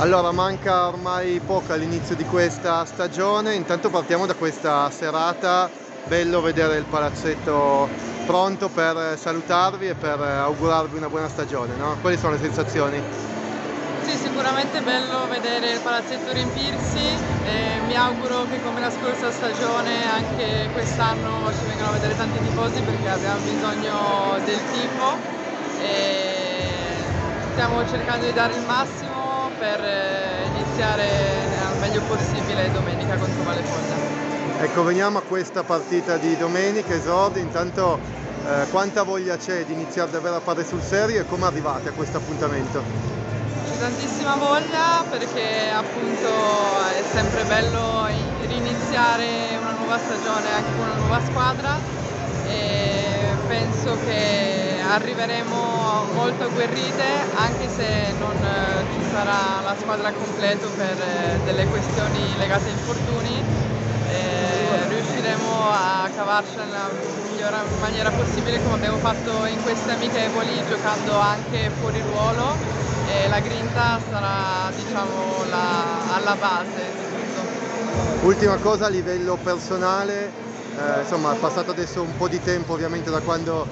Allora, manca ormai poco all'inizio di questa stagione, intanto partiamo da questa serata, bello vedere il palazzetto pronto per salutarvi e per augurarvi una buona stagione, no? Quali sono le sensazioni? Sì, sicuramente bello vedere il palazzetto riempirsi e mi auguro che come la scorsa stagione anche quest'anno ci vengano a vedere tanti tifosi perché abbiamo bisogno del tifo e stiamo cercando di dare il massimo per eh, iniziare al meglio possibile domenica contro Vallefonda. Ecco, veniamo a questa partita di domenica, esordi, intanto eh, quanta voglia c'è di iniziare davvero a fare sul serio e come arrivate a questo appuntamento? C'è tantissima voglia perché appunto è sempre bello riniziare una nuova stagione anche con una nuova squadra e penso che arriveremo molto agguerrite anche se non eh, ci sarà la squadra al completo per eh, delle questioni legate ai infortuni. Eh, riusciremo a cavarcela nella migliore maniera possibile come abbiamo fatto in queste amichevoli giocando anche fuori ruolo e la grinta sarà diciamo, la, alla base di tutto. Ultima cosa a livello personale, eh, insomma è passato adesso un po' di tempo ovviamente da quando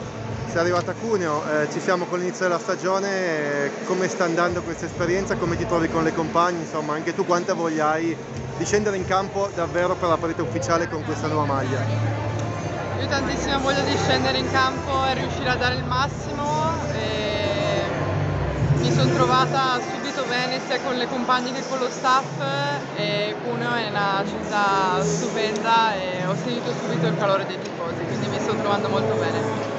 sei arrivata a Cuneo, eh, ci siamo con l'inizio della stagione, eh, come sta andando questa esperienza, come ti trovi con le compagne, insomma anche tu quanta voglia hai di scendere in campo davvero per la partita ufficiale con questa nuova maglia? Io tantissima voglia di scendere in campo e riuscire a dare il massimo mi sono trovata subito bene sia con le compagne che con lo staff e Cuneo è una città stupenda e ho sentito subito il calore dei tifosi, quindi mi sto trovando molto bene.